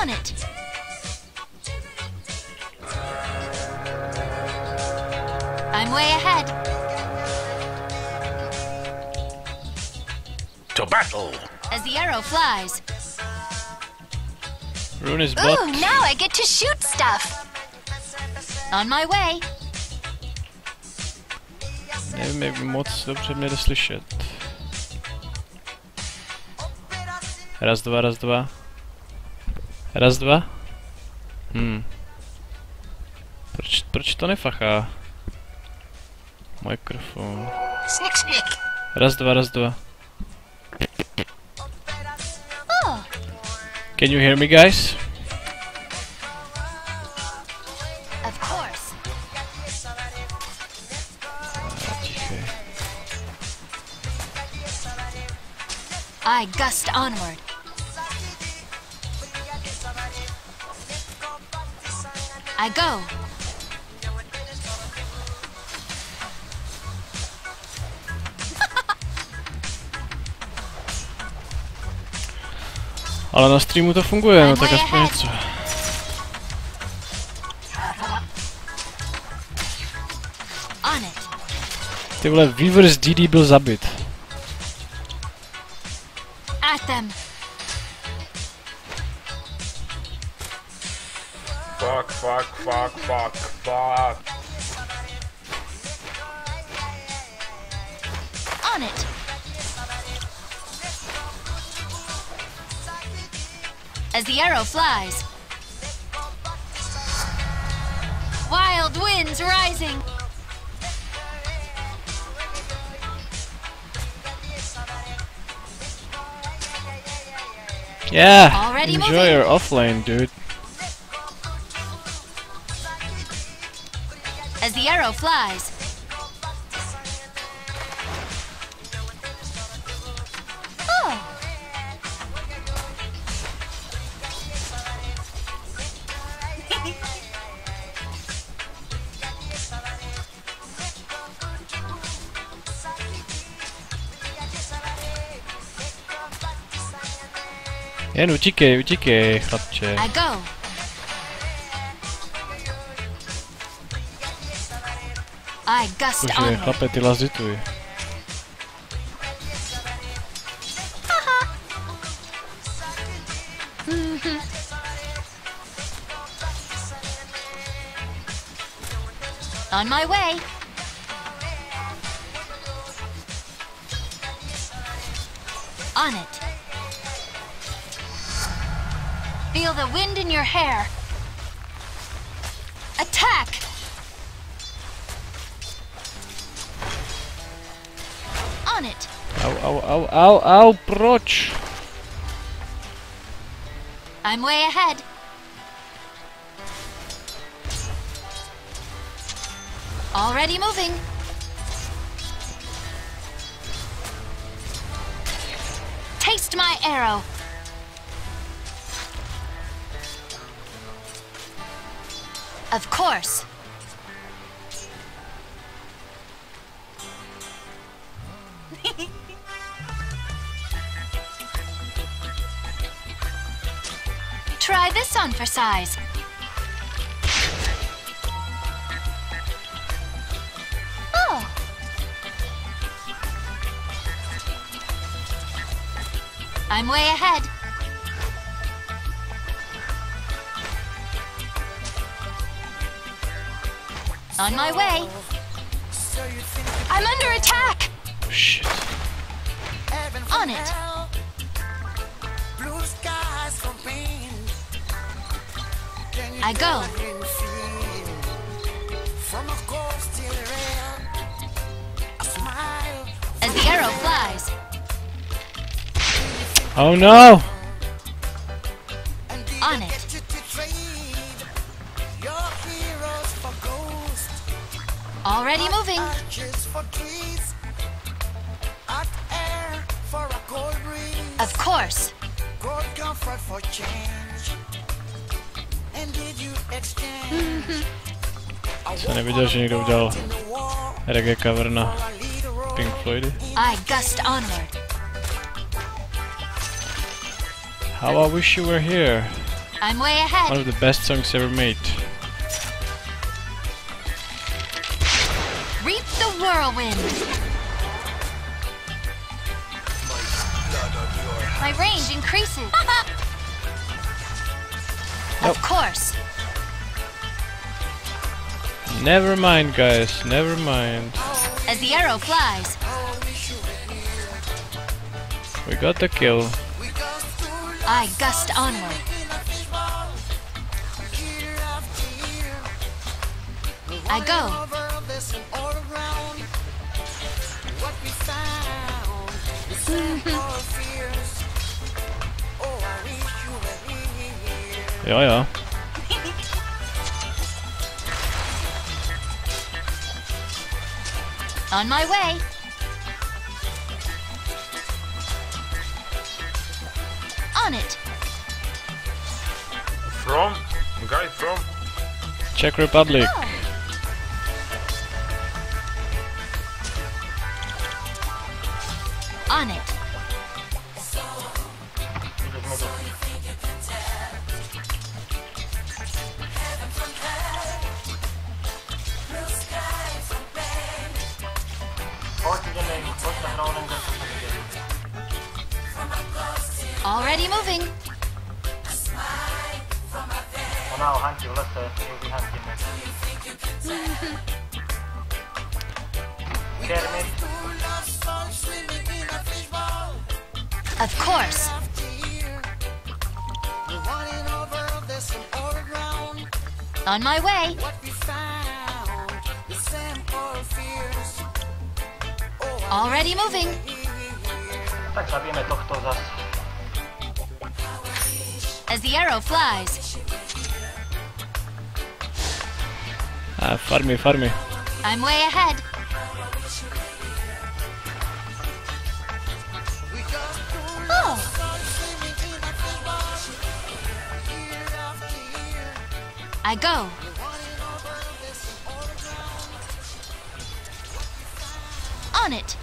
On it. I'm way ahead. To battle! As the arrow flies. Ruin his butt. Ooh, now I get to shoot stuff. On my way. Nevím, jak moc dobře mě jde slyšet. Raz, dva, raz, dva. Raz, dva. Hm. Proč, proč to nefachá? Mikrofon. Raz, dva, raz, dva. Oh, Can you hear me, guys? of course. I gust onward. I go. Ale na streamu to funguje, no tak aspoň něco. Ty vole, Weaver z DD byl zabit. Fuck, fuck, fuck, fuck. On it. As the arrow flies. Wild winds rising. Yeah! Already enjoy moving. your offlane, dude. Arrow flies. Oh, Jen utíkej, utíkej, chlapče. I go. I gust onward. chlape, ty lazituj. On my way. On it. Feel the wind in your hair. Attack! Au, au, au, proč? I'm way ahead. Already moving. Taste my arrow. Of course. On for size. Oh. I'm way ahead. On my way. I'm under attack. Shit. On it. Blue skies. A go. As the arrow flies. Oh no! And do you On it. get to, to trade Neviděl, že někdo udělal reggae cover na Pink Floydy. I gust onward. How I wish you were here. I'm way ahead. One of the best songs ever made. Never mind, guys. Never mind. As the arrow flies. We got the kill. I gust onward. I go. Ja, ja. On my way. On it. From? Guy from? Czech Republic. Oh. Farmy. I'm way ahead. Oh, I go. On it.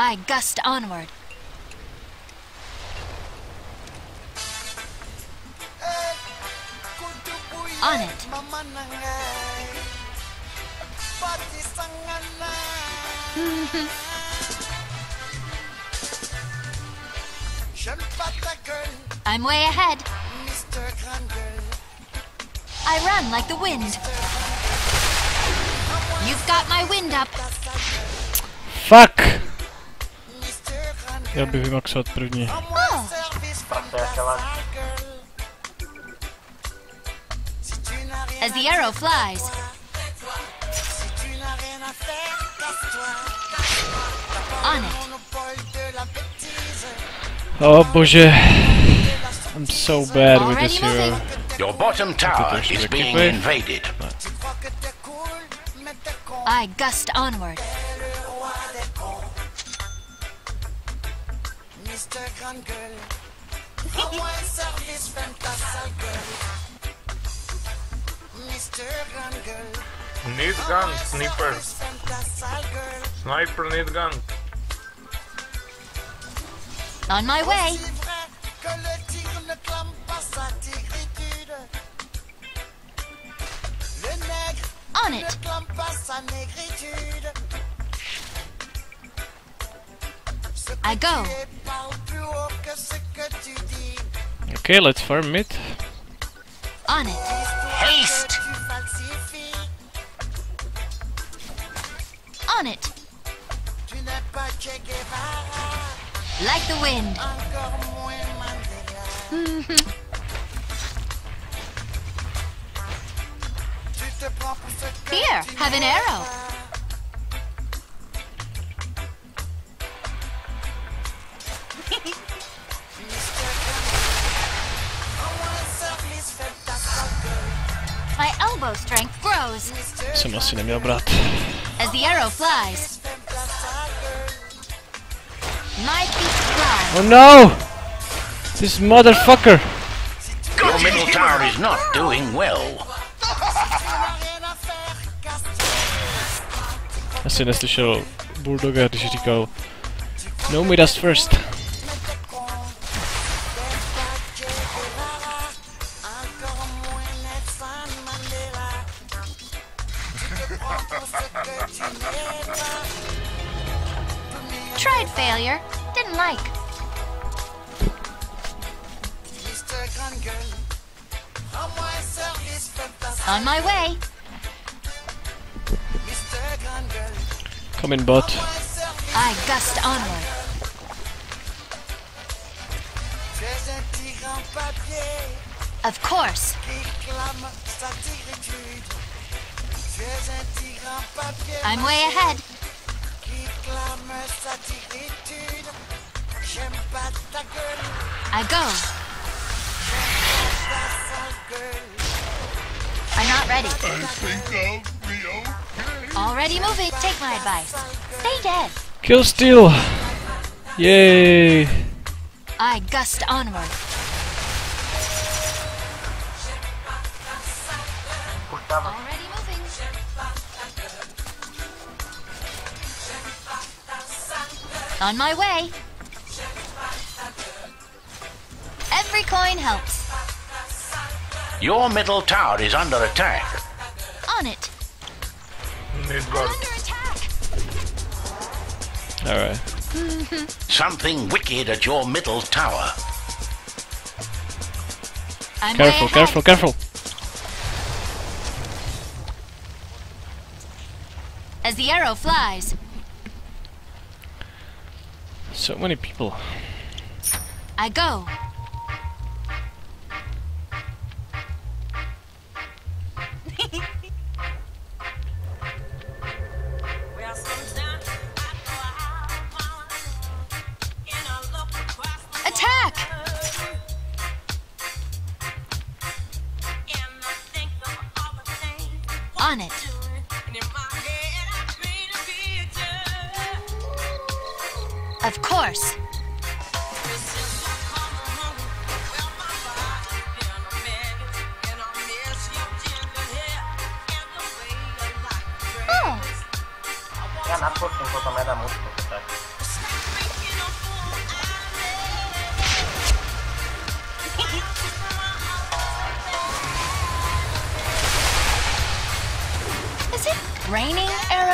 I gust onward. On it. I'm way ahead. I run like the wind. You've got my wind up. Fuck! Chtěl bych vymaxovat první. Oh, Practe ešte len. as the arrow flies. On it. Oh bože. I'm so bad with this hero. Your bottom tower is being invaded. I gust onward. Mr. Grand Girl. Envoie un service fait ta sale gueule. Mr. Grand Girl. Need gun, sniper. Fait ta sale gueule. Sniper need gun. On my way. On vrai tu go. Okay, let's farm it. On it. Haste! On it. Tu n'es pas Che Guevara. Like the wind. Encore moins Mandela. Tu te prends pour ce que Here, have an arrow. Elbow strength grows Jsem asi neměl brát. as the arrow flies. My feet fly. Oh no! This motherfucker! Your middle tower is not doing well. As soon as Asi neslyšel Bulldoga, když říkal No me dust first. Failure. Didn't like. Mr. Grand Girl. Rends-moi un service, fais pas ça. On my way. Come in bot. Rends-moi un service, I gust onward. tu es un tigre en papier Of course. qui clame sa tigritude. Tu es un tigre en papier I'm way ahead. I go. ta sale gueule. I'm not ready. Think of me, okay? Already moving. Take my advice. Stay dead. Kill steal! Yay! I gust onward. Gustavo. Already On my way. Every coin helps. Your middle tower is under attack. On it. Midgard. Under attack. Alright. Something wicked at your middle tower. I'm Careful, ahead. careful, careful! As the arrow flies. So many people. I go.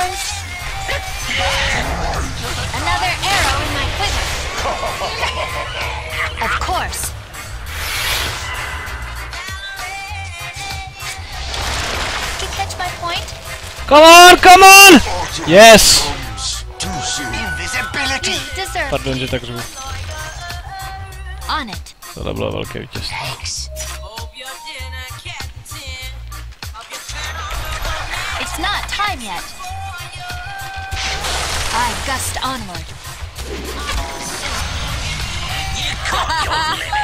Arrows? Another arrow in my quiver. of course. Did you catch my point? Come on, come on! Yes! Invisibility! Pardon, že tak řvu. on it. Tohle bylo velké vítězství. It's not time yet. I gust onward.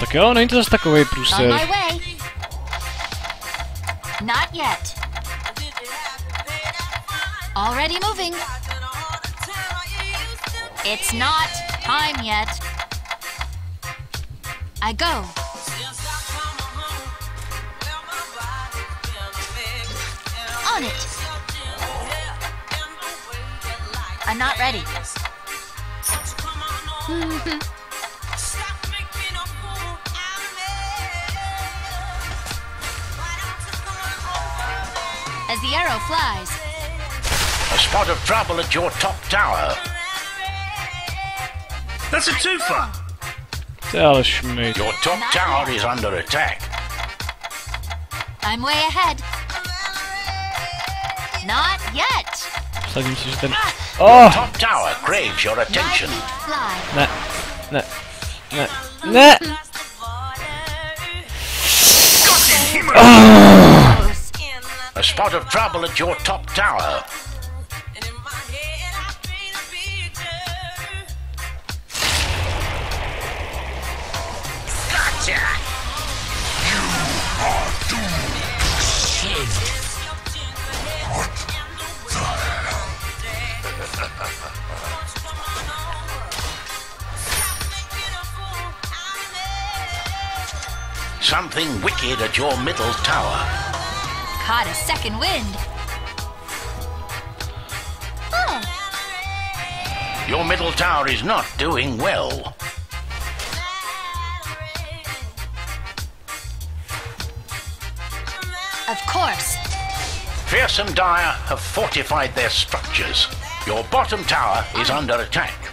Tak jo, není to zase takový průser. my way. Not yet. Already moving. It's not time yet. I go. I'm not ready. As the arrow flies. A spot of trouble at your top tower. That's a twofer. Tell je ale. Your top tower is under attack. I'm way ahead. Not yet. Vsadím si, že ten... Oh! Top tower craves your attention. Fly. Ne, ne, ne, ne! A spot of trouble at your top tower. something wicked at your middle tower. Caught a second wind. Oh. Your middle tower is not doing well. Of course. Fierce and Dire have fortified their structures. Your bottom tower is ah. under attack.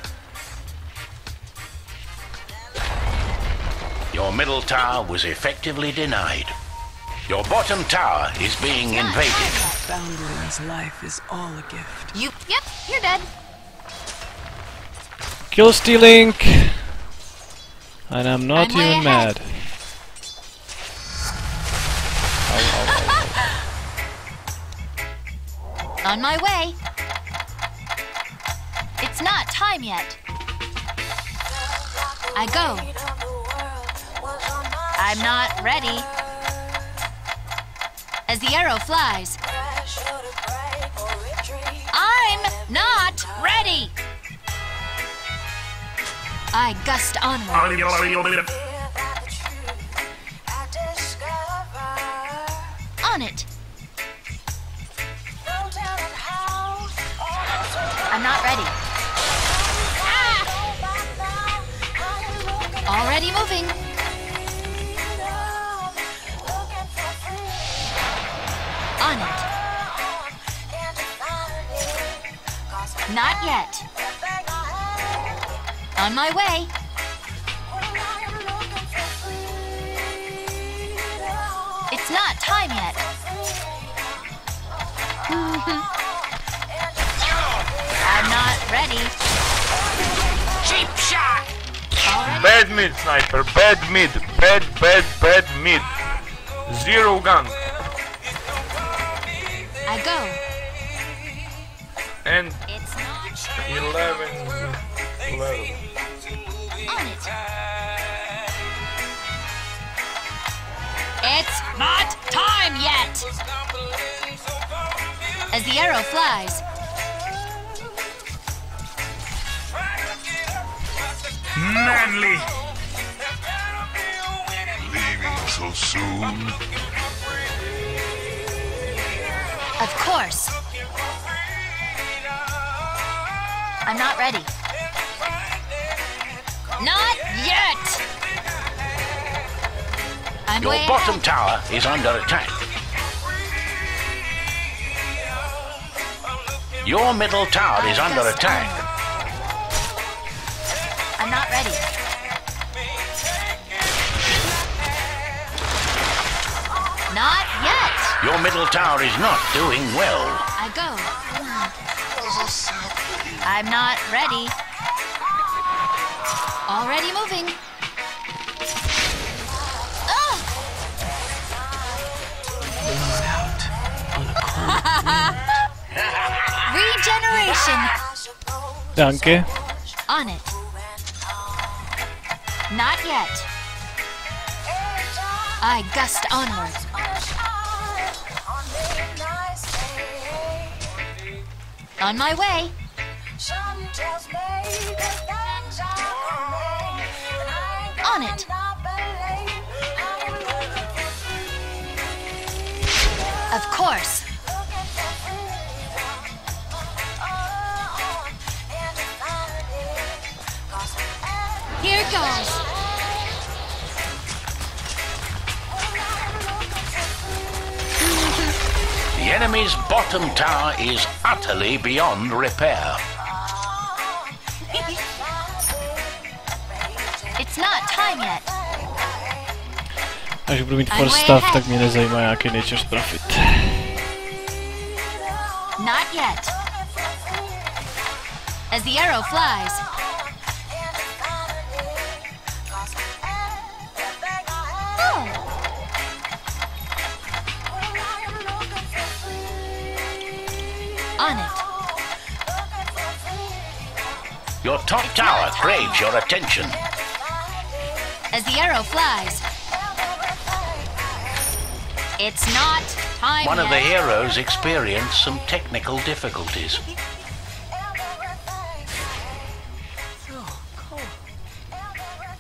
Your middle tower was effectively denied. Your bottom tower is being invaded. Foundling's life is all a gift. You. Yep, you're dead. Kill stealing! And I'm not I'm even ahead. mad. Ow, ow, ow. On my way. It's not time yet. I go. I'm not ready. As the arrow flies. I'm not ready. I gust onward. 11, 11. On it. It's not time yet! As the arrow flies. Manly! Leaving so soon? Of course. I'm not ready. Not yet. I'm Your bottom ahead. tower is under attack. Your middle tower is under attack. I'm not ready. Not yet. Your middle tower is not doing well. I go. I'm not ready. Already moving. Oh, Out on a cold regeneration. Danke. On it. Not yet. I gust onward. On my way. On it. Of course. Here goes. The enemy's bottom tower is utterly beyond repair. Až budu mít I'm force way staff, ahead. tak mě nezajímá nějaký Nature's Prophet. Not yet. As the arrow flies. Oh, on it. Your top tower craves your attention. As the arrow flies. It's not time One of the heroes experienced some technical difficulties.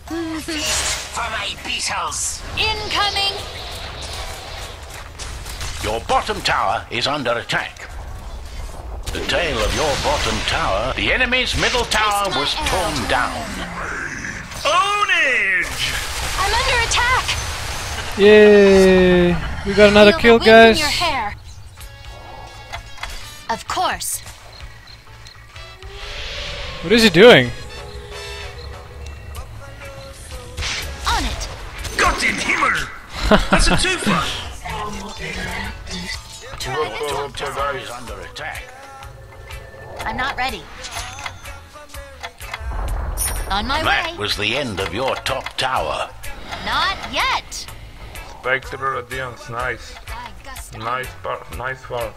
For my beetles! Incoming. Your bottom tower is under attack. The tail of your bottom tower, the enemy's middle tower was arrow torn down. Ownage! I'm under attack. Yay! We got another kill, the wind in guys. your hair. Of course. What is he doing? On it. Gott in Himmel! That's a twofer! Your tower is under attack. I'm not ready. On my That way. was the end of your top tower. Not yet. Spectre Radiance, nice. I gust Nice part, nice part.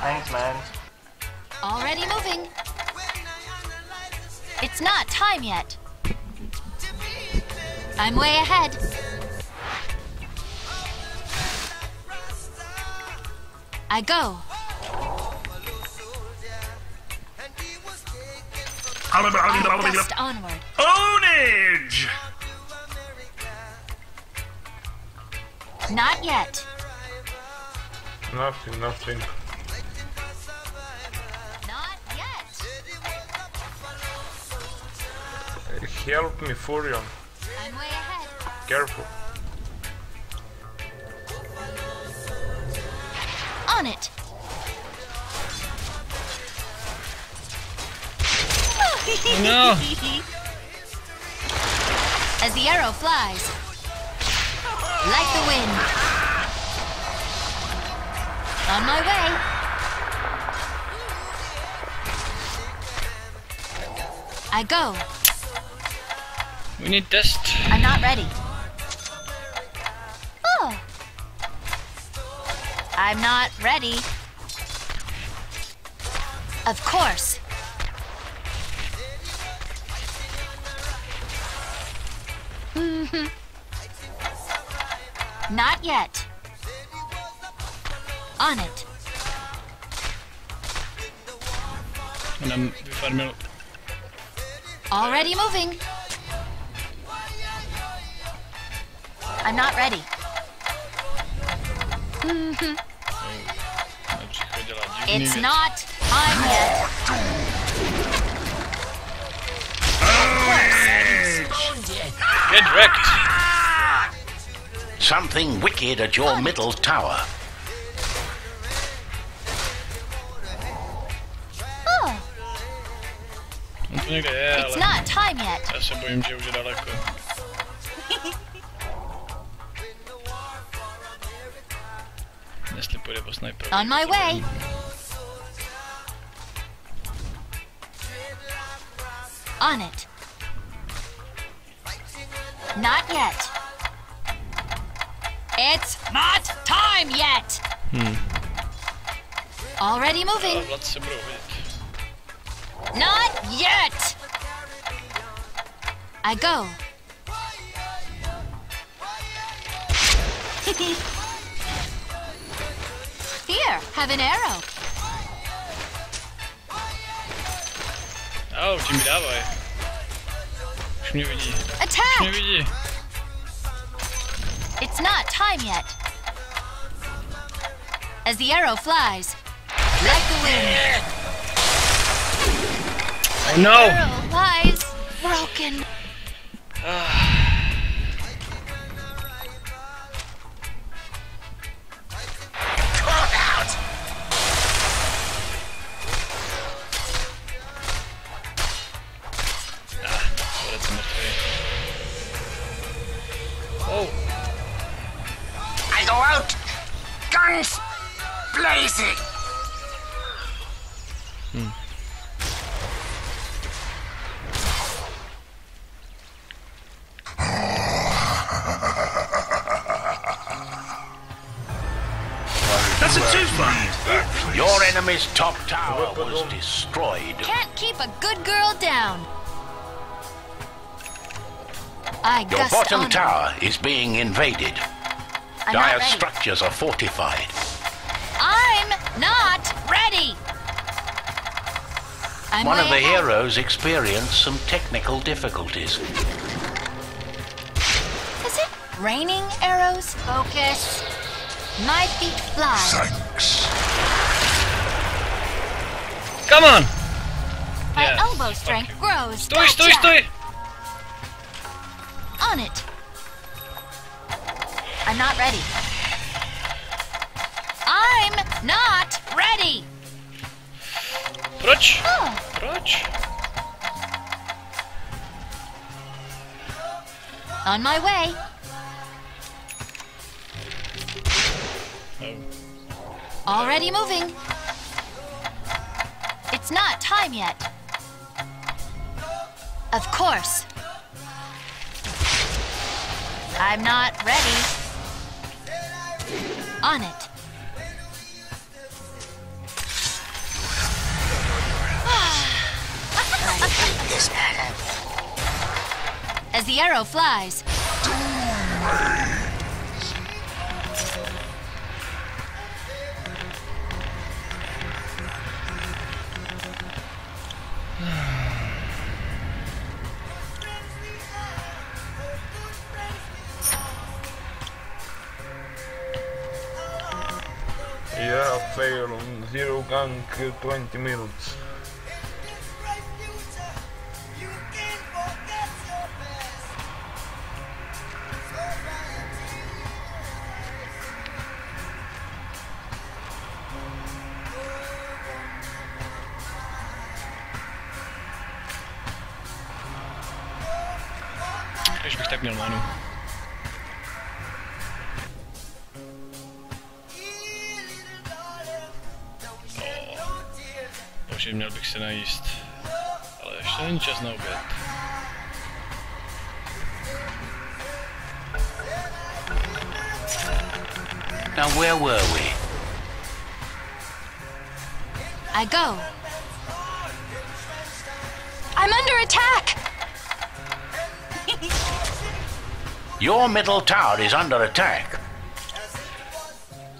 Thanks, man. Already moving. It's not time yet. I'm way ahead. I go. Ownage! Not yet. Nothing, nothing. Not yet. Help me, Furion. I'm way ahead. Careful. On it. No. As the arrow flies. Like the wind. On my way. I go. We need dust. I'm not ready. Oh. I'm not ready. Of course. Not yet. On it. Vi farmar upp. Already moving. I'm not ready. Dela It's not time yet. Get wrecked! Something wicked at your middle tower. Oh, On to někde je, it's not time yet. já se bojím, že už je daleko. Jestli půjde po sniperu. On my way. On it. Not yet. It's not time yet. Hmm. Already moving. Vlad se budou vidět. Not yet. I go. Here, have an arrow. Oh, ti mi dávaj. Už mě vidí. Už mě Attack! vidí. It's not time yet. As the arrow flies, like the wind, Oh no! arrow lies broken. Ah. Guns blazing! That's a twofer! Your enemy's top tower was destroyed. Can't keep a good girl down. I Your bottom tower is being invaded. I'm not Dire ready. structures are fortified. I'm not ready. I'm One of the ahead. heroes experienced some technical difficulties. Is it raining arrows? Focus. My feet fly. Thanks. Come on! My Yes, elbow strength you. grows. Stój, stój, Gotcha. stój! On on my way. Already moving. It's not time yet. Of course. I'm not ready. On it. As the arrow flies, Yeah, fail on zero gank uh, 20 minutes. I go. I'm under attack! Your middle tower is under attack.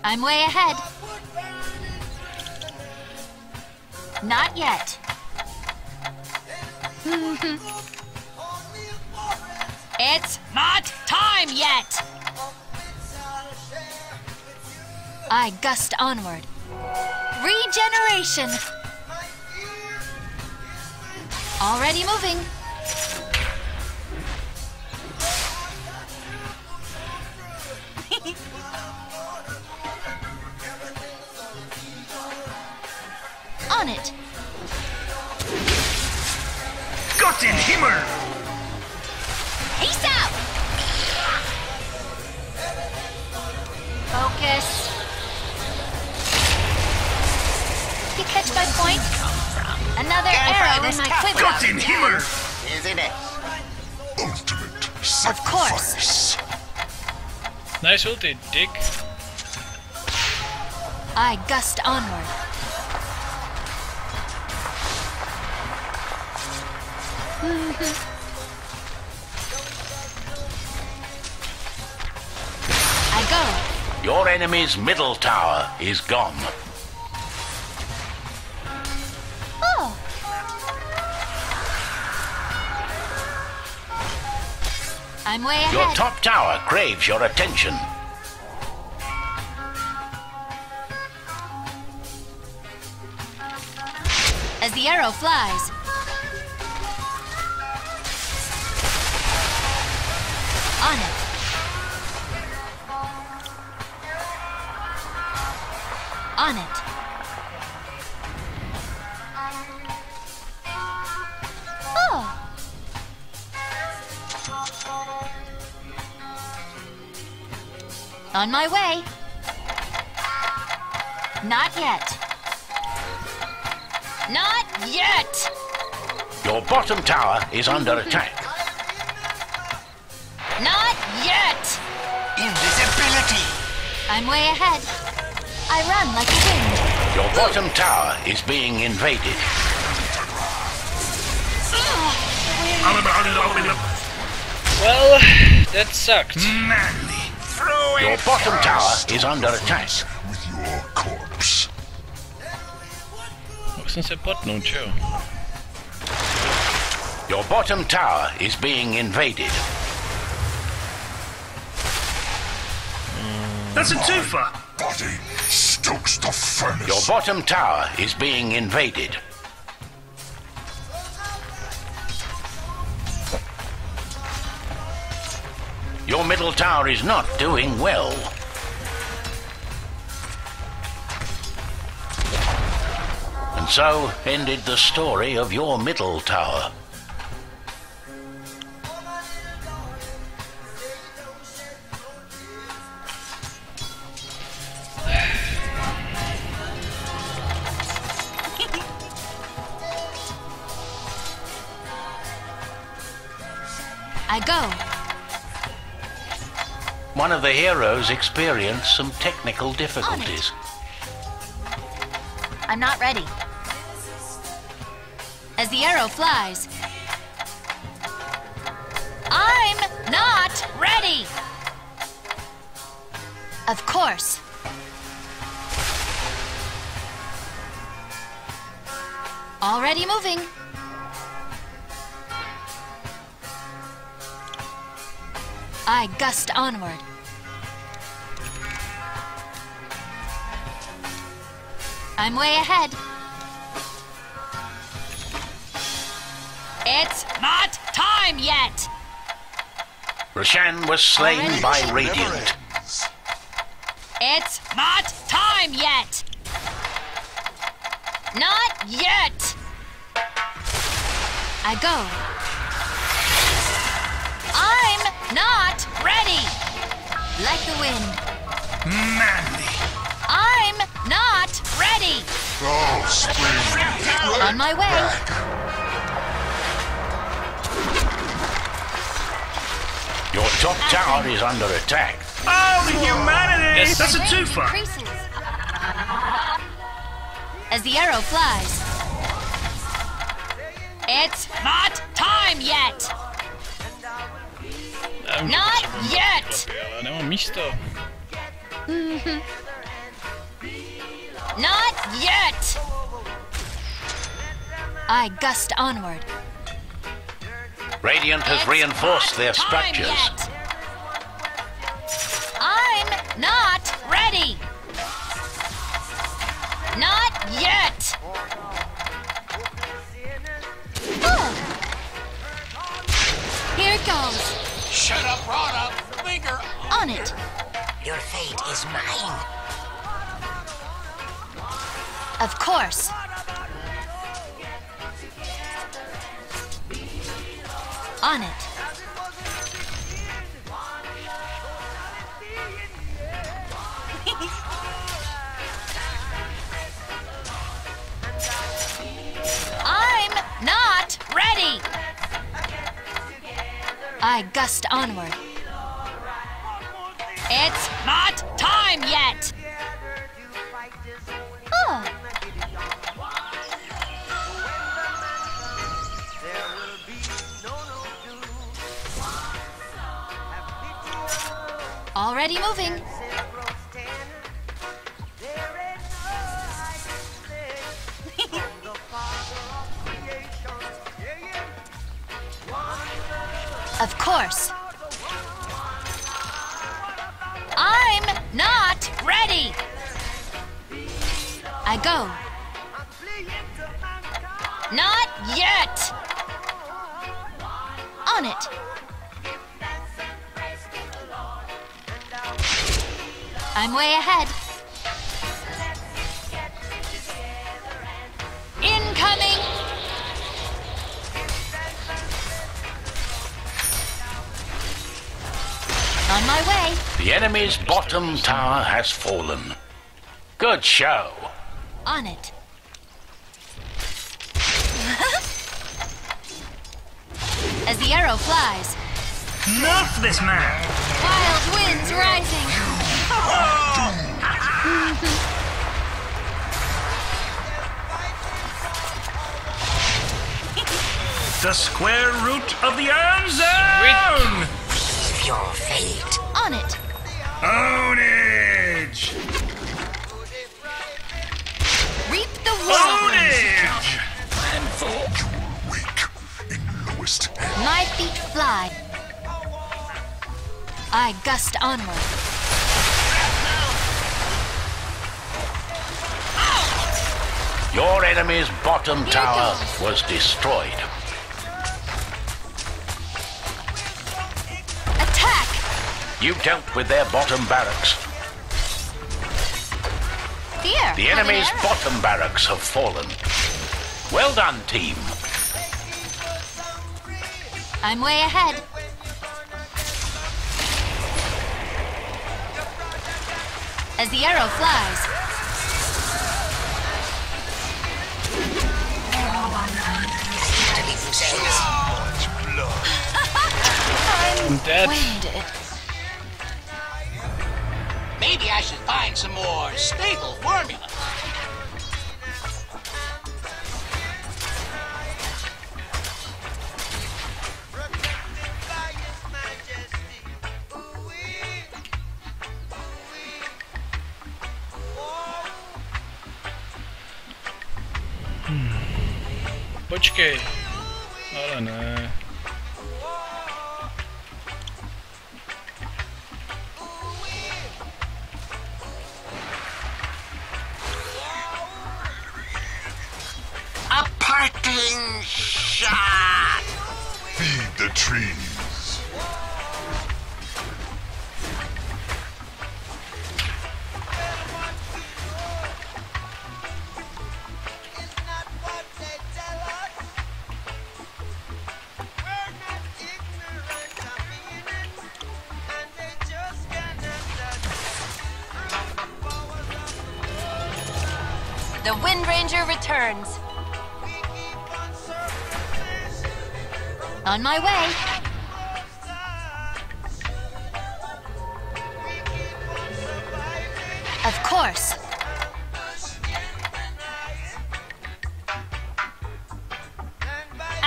I'm way ahead. Not yet. it's not time yet! I gust onward. Regeneration! Already moving. On it. Gott in Himmel! Catch my point? Another arrow in my quiver. Gott in Himmel! Isn't it? Ultimate Of course. Nice ulti, eh, dick. I gust onward. I go. Your enemy's middle tower is gone. I'm way Your top tower craves your attention. as the arrow flies. On it. On it. On my way. Not yet. Not yet! Your bottom tower is under attack. Not yet! Invisibility! I'm way ahead. I run like the wind. Your bottom tower is being invaded. Well, that sucked. Manly. Throw Your bottom tower is under attack. With your corpse. Mohl jsem se potnout, čo? Your bottom tower is being invaded. That's a twofer. body stokes the furnace. Your bottom tower is being invaded. Middle tower is not doing well. And so ended the story of your middle tower. I go. One of the heroes experienced some technical difficulties. I'm not ready. As the arrow flies. I'm not ready! Of course. Already moving. I gust onward. I'm way ahead. It's not time yet! Roshan was slain Already? by Radiant. It's not time yet! Not yet! I go. I'm not ready! Like the wind. Manly. I'm ready! Oh, spring. On my way. Your top tower is under attack. Oh, the humanity! That's a Range twofer. As the arrow flies. It's not time yet! Ja vím, že Not yet! chlapy, ale nemám místo. I gust onward. Radiant has It's reinforced their structures. yet. I'm not ready. Not yet. Here it goes. Shut up, Rhoda. Finger. On it. Your fate is mine. Of course. On it. I'm not ready. I gust onward. It's not time yet. Already moving. of course. On my way. The enemy's bottom tower has fallen. Good show. On it. As the arrow flies, Nerf this man! wild winds rising. The square root of the Iron Zone! of your fate. On it. Ownage! Reap the Ownage! My feet fly. I gust onward. Your enemy's bottom tower was destroyed. You dealt with their bottom barracks. Here! The have an enemy's bottom barracks have fallen. Well done, team. I'm way ahead. As the arrow flies, I'm dead. winded. Maybe I should find some more stable formula. Hmm. Počkej. Ale ne.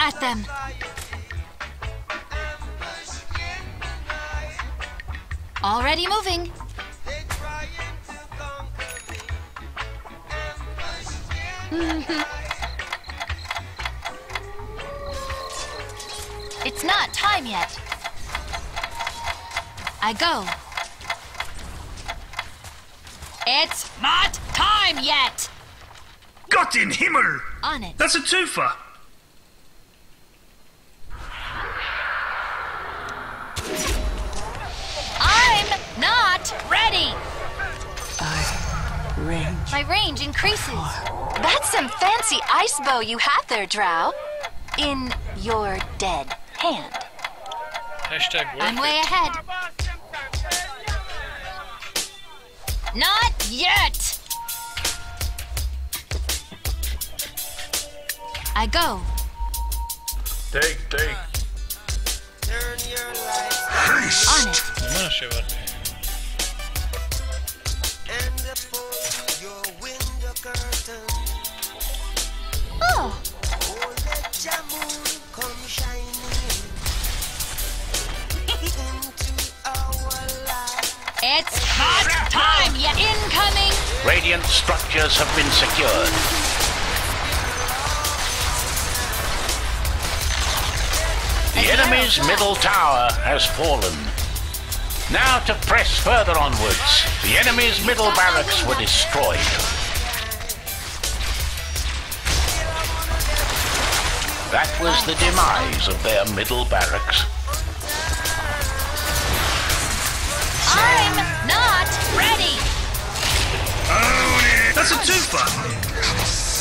At them. Already moving. It's not time yet. I go. It's not time yet. Gott in Himmel! On it. That's a twofer. Increases. That's some fancy ice bow you have there, Drow. In your dead hand. Hashtag I'm way it. ahead. Not yet. I go. Take, take. On it. Nemá naše vardy. Oh, time yet. Incoming. Radiant structures have been secured. The enemy's middle tower has fallen. Now to press further onwards. The enemy's middle barracks were destroyed. That was the demise of their middle barracks. That's a twofer.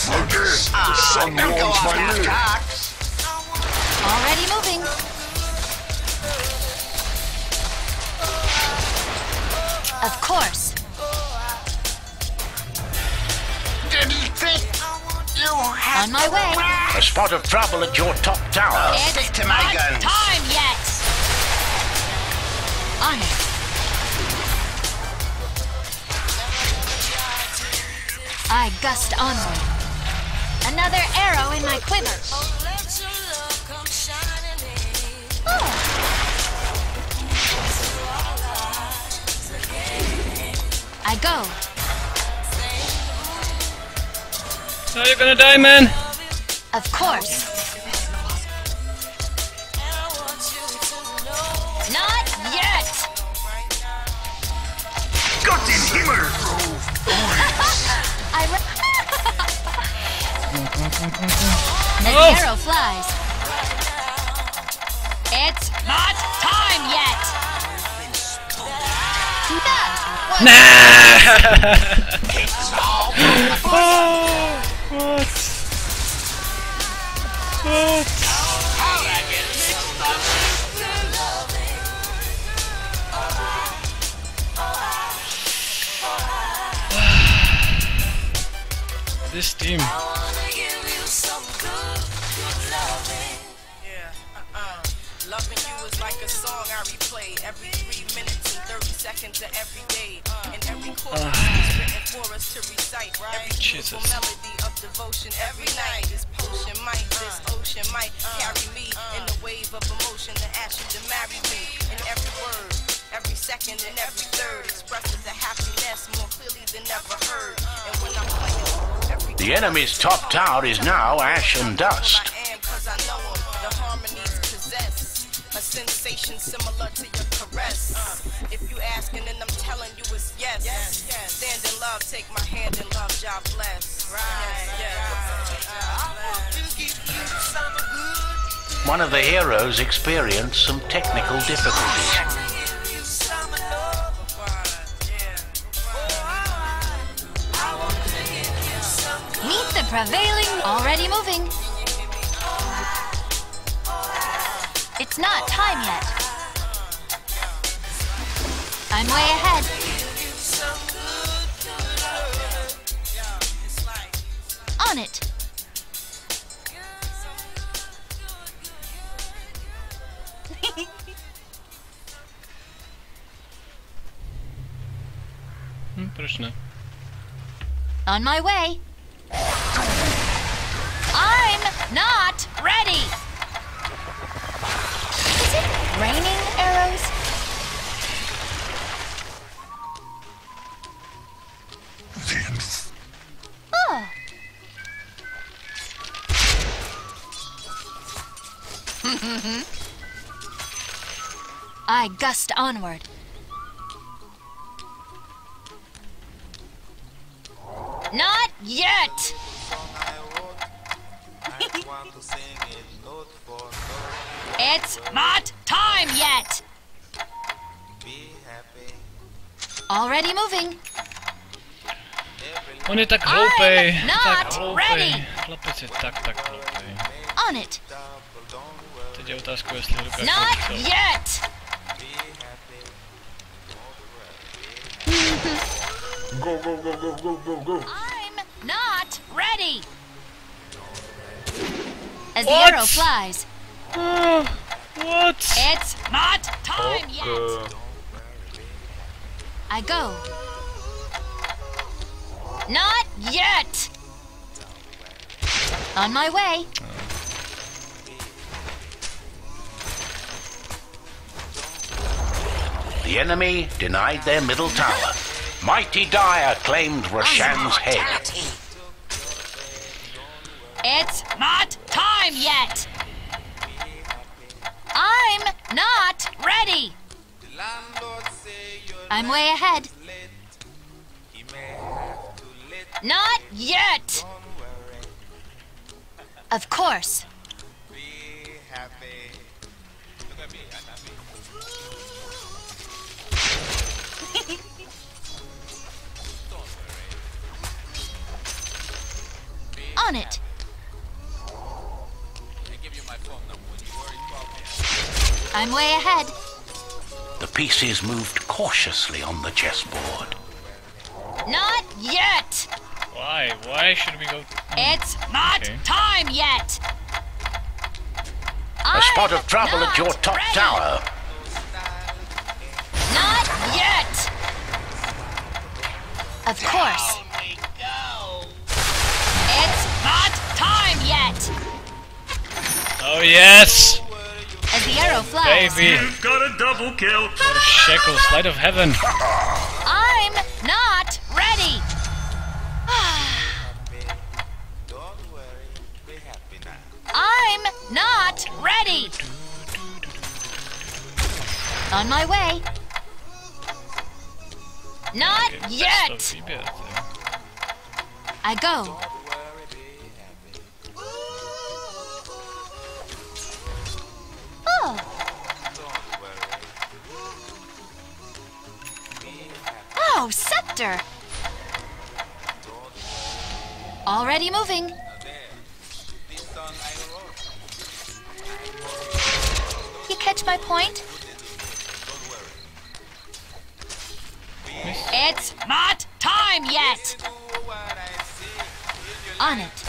Again, the sun Don't go warms off my now, Already moving. Of course. Didn't think you had On my way. A spot of trouble at your top tower. It's stick to my not guns. time yet. On it. I gust onward. Another arrow in my quiver. Oh. I go. No, you're gonna die, man. Of course. The oh. arrow flies. It's not time yet. Oh, what? What? This team. Seconds of every day. Uh, and every chorus ah. is written for us to recite. Every beautiful Jesus. melody of devotion every night. This potion might, this uh. ocean might uh. carry me in the wave of emotion to ask you to marry me. And every word, every second and every third expresses the happiness more clearly than ever heard. And when I'm playing, every The enemy's top tower is now ash and dust. Sensation similar to your caress. Uh, if you asking, then I'm telling you it's yes. Stand in love, take my hand in love, job bless. One of the heroes experienced some technical difficulties. Meet the prevailing, already moving. It's not time yet. I'm way ahead. On it. Hm, ne? On my way. Gust onward. Not yet! it's not time yet! Already moving. On je tak hloupej, I'm tak not hloupej. ready. Chlapec je tak, tak hloupej. On it. Teď je otázka, jestli ho Not vypsat. yet! Go, go, go, go, go, go, go. I'm not ready. As the arrow flies, Ah, what? it's not time yet. Uh, I go. Not yet. On my way. The enemy denied their middle tower. Mighty Dire claimed Roshan's head. It's not time yet. I'm not ready. I'm way ahead. Not yet. Of course. On it. I'm way ahead. The pieces moved cautiously on the chessboard. Not yet. Why? Why should we go? It's not Okay. time yet. A spot of trouble at your top tower. Not yet. Of course. It's not time yet. Oh yes! As the arrow flies, Baby! You've got a double kill. Oh, Shekels, light of heaven! I'm not ready. I'm not ready. On my way. Not Okay, yet. of výběr, ty. I go. Oh, sector. Already moving. You catch my point? It's not time yet! On it.